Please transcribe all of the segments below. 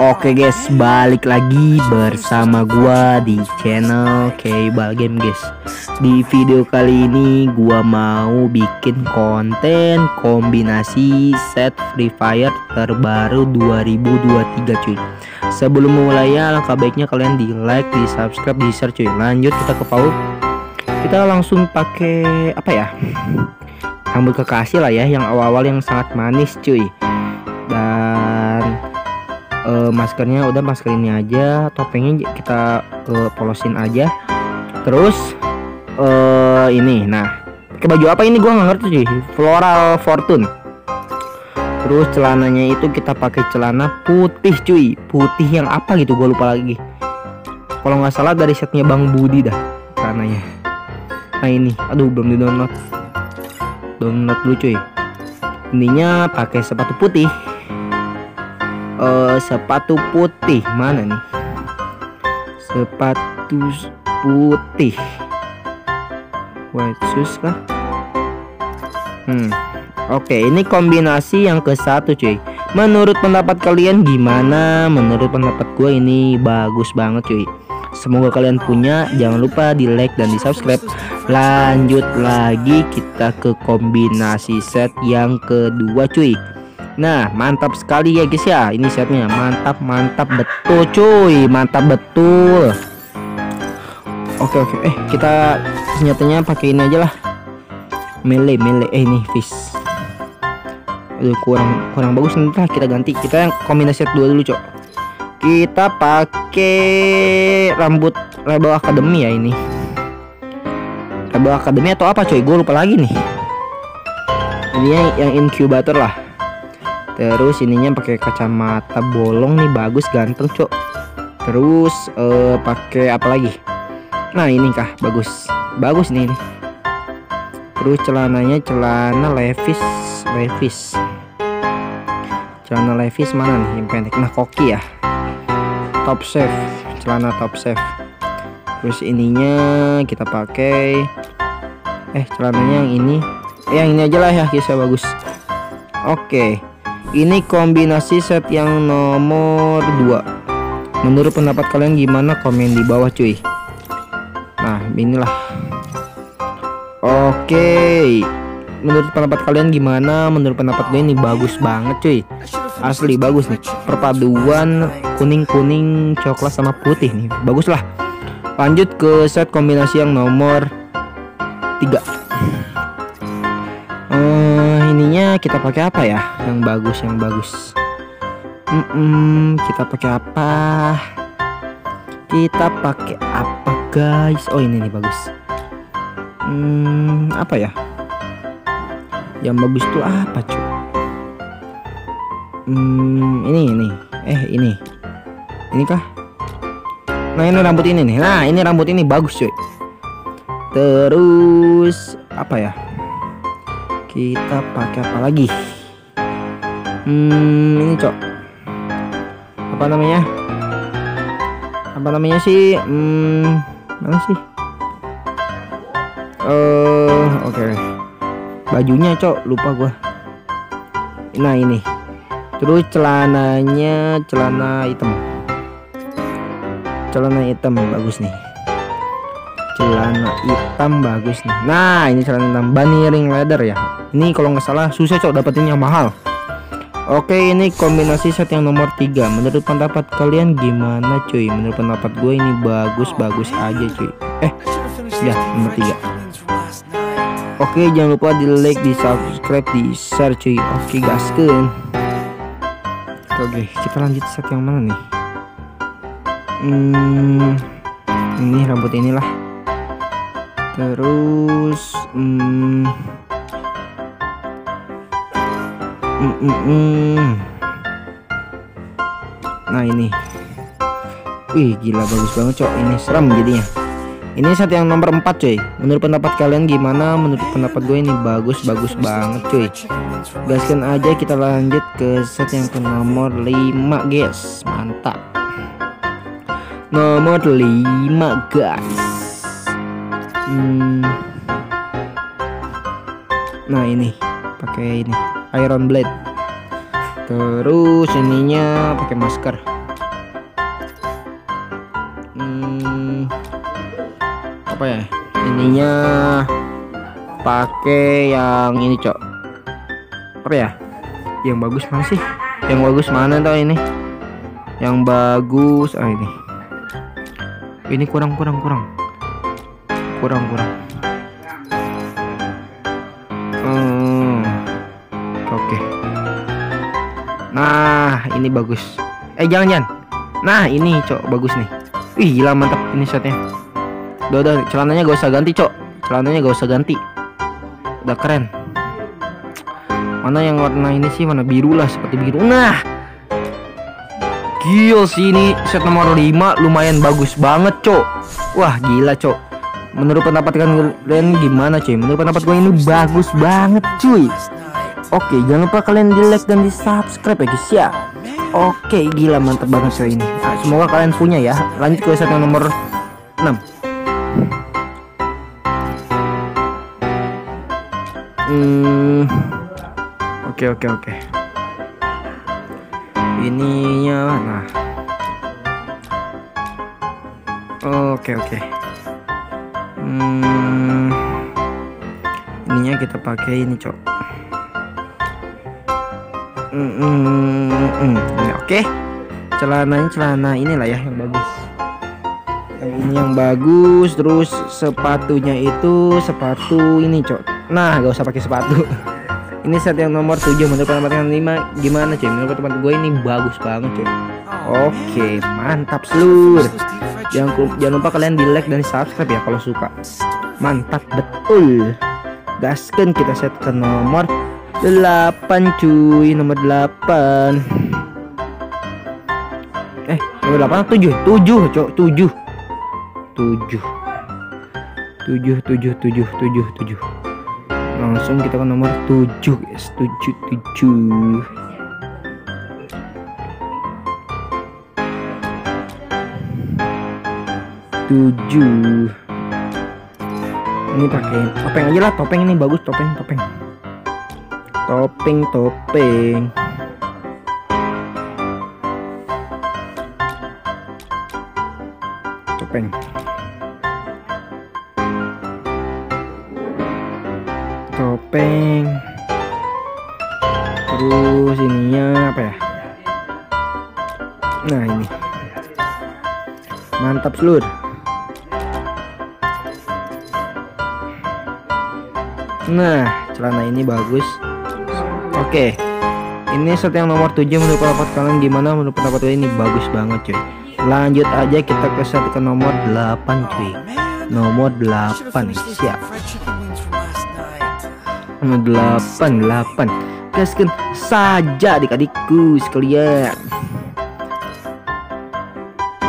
Oke guys, balik lagi bersama gua di channel Cable Game guys. Di video kali ini gua mau bikin konten kombinasi set Free Fire terbaru 2023 cuy. Sebelum memulainya alangkah baiknya kalian di like, di subscribe, di share cuy. Lanjut kita ke PAUD. Kita langsung pakai apa ya? Rambut kekasih lah ya yang awal-awal yang sangat manis cuy. Dan uh, maskernya udah masker ini aja topengnya kita uh, polosin aja. Terus uh, ini nah pakai baju apa ini? Gua nggak ngerti sih floral fortune. Terus celananya itu kita pakai celana putih cuy. Putih yang apa gitu gua lupa lagi. Kalau nggak salah dari setnya bang Budi dah celananya. Nah ini aduh belum di download download dulu cuy. Ininya pakai sepatu putih uh, sepatu putih. Mana nih? Sepatu putih. White shoes kah? Hmm. Oke okay, ini kombinasi yang ke satu cuy. Menurut pendapat kalian gimana? Menurut pendapat gue ini bagus banget cuy. Semoga kalian punya. Jangan lupa di like dan di subscribe Lanjut lagi kita ke kombinasi set yang kedua cuy Nah mantap sekali ya guys ya. Ini setnya mantap mantap betul cuy. Mantap betul. Oke oke. Eh kita senjatanya pakai ini aja lah. Melee melee. Eh ini fish. Aduh kurang kurang bagus. Nanti kita ganti. Kita yang kombinasi dua dulu cok. Kita pakai rambut Rebel Academy ya ini. Rebel Academy atau apa coy gue lupa lagi nih. Ini yang incubator lah terus ininya pakai kacamata bolong nih bagus ganteng cok. Terus uh, pakai apa lagi? Nah ini kah bagus. Bagus nih ini. Terus celananya celana levis levis. Celana levis mana nih yang pendek? Nah koki ya. Top chef celana top chef. Terus ininya kita pakai eh celananya yang ini. Eh, yang ini aja lah ya kisah bagus. Oke. okay ini kombinasi set yang nomor 2 menurut pendapat kalian gimana komen di bawah cuy? Nah inilah. Oke. Menurut pendapat kalian gimana? Menurut pendapat gue ini bagus banget cuy. Asli bagus nih. Perpaduan kuning-kuning coklat sama putih nih. Bagus lah. Lanjut ke set kombinasi yang nomor 3 ininya kita pakai apa ya yang bagus yang bagus. Mm -mm, kita pakai apa? Kita pakai apa guys? Oh ini nih bagus. Hmm, apa ya? Yang bagus tuh apa cuy hmm, ini ini. Eh ini. Ini kah nah ini rambut ini nih. Nah ini rambut ini bagus cuy. Terus apa ya? Kita pakai apa lagi hmm ini cok. Apa namanya? Apa namanya sih? Hmm mana sih? Eh uh, oke. Okay. bajunya cok. Lupa gua. Nah ini. Terus celananya celana hitam. Celana hitam bagus nih. Celana hitam bagus nih. Nah ini celana hitam. Bunny ring leather ya. Ini kalau nggak salah susah cok dapetin yang mahal Oke ini kombinasi set yang nomor 3 Menurut pendapat kalian gimana cuy? Menurut pendapat gue ini bagus-bagus aja cuy. Eh ya nomor 3 Oke jangan lupa di like, di subscribe, di share cuy. Oke gasken Oke kita lanjut set yang mana nih? Hmm Ini rambut inilah. Terus Hmm mm, mm, mm. nah ini. Wih gila bagus banget cok. Ini seram jadinya. Ini set yang nomor 4 cuy. Menurut pendapat kalian gimana? Menurut pendapat gue ini bagus bagus banget cuy. Gaskan aja kita lanjut ke set yang ke nomor 5 guys. Mantap. Nomor 5 guys. Hmm. nah ini. Pakai ini iron blade. Terus ininya pakai masker. Hmm, apa ya? Ininya pakai yang ini cok. Apa ya? Yang bagus mana sih? Yang bagus mana tau ini? Yang bagus ah ini. Ini kurang kurang kurang. Kurang kurang. Nah ini bagus. Eh jangan jangan. Nah ini cok bagus nih. Wih gila mantap ini shotnya. Udah udah celananya gak usah ganti cok. Celananya gak usah ganti. Udah keren. Mana yang warna ini sih? Mana biru lah seperti biru. Nah! Gila sih ini set nomor 5 lumayan bagus banget cok. Wah gila cok. Menurut pendapat kalian gimana cuy? Menurut pendapat gue ini bagus banget cuy Oke jangan lupa kalian di like dan di subscribe ya guys ya. Oke gila mantap banget cuy ini. Nah, Semoga kalian punya ya. Lanjut ke set nomor 6 Hmm Oke oke oke. Ininya nah. Oke oke. Hmm Ininya kita pakai ini cok Hmm, hmm. Ini oke. Celananya celana inilah ya yang bagus. Yang ini yang bagus terus sepatunya itu sepatu ini cok. Nah gak usah pakai sepatu. Ini set yang nomor 7 menurut pendapat yang 5 gimana cuy menurut tempat gue ini bagus banget cuy oke mantap seluruh. Jangan, jangan lupa kalian di like dan subscribe ya kalau suka. Mantap betul. Gaskan kita set ke nomor 8 cuy nomor 8 eh nomor 8 7 7 cok 7 7 7 7 7 7 7 langsung kita ke nomor 7 guys. 7 7 7 ini pakai topeng aja lah. Topeng ini bagus topeng topeng topeng topeng topeng topeng terus ininya apa ya? Nah ini. Mantap seluruh nah celana ini bagus oke. Ini set yang nomor 7 menurut pendapat kalian gimana? Menurut pendapat kalian ini bagus banget cuy. Lanjut aja kita ke set ke nomor 8 cuy. Nomor 8 siap. Nomor 8 8 gaskan saja adik-adikku sekalian.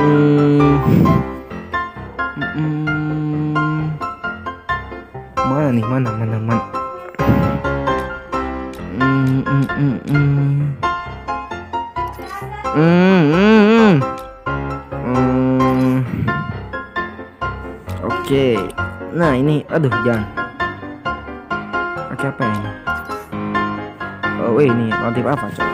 Hmm. Hmm. mana nih? Mana mana mana hmm, hmm, hmm, hmm. Hmm, hmm, hmm. Hmm. Oke. Nah, ini aduh jangan. Oke apa ini? Oh, weh, ini motif apa, Cok?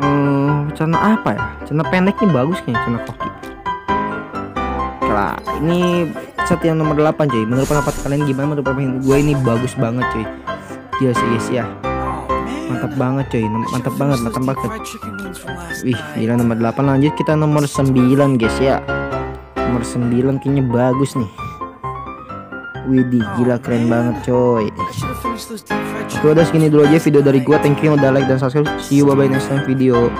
Oh, celana apa ya? Celana pendek ini bagus kayaknya celana koki. Lah, ini set yang nomor 8 cuy. Menurut pendapat kalian gimana? Menurut pendapat gue ini bagus banget cuy. Gila sih guys ya. Mantap banget cuy. Mantap banget, mantap banget. Wih, gila nomor 8 lanjut kita nomor 9 guys ya. Nomor 9 kayaknya bagus nih. Widih, gila keren banget coy. Oke udah segini dulu aja video dari gua. Thank you udah like dan subscribe. See you bye bye next time video.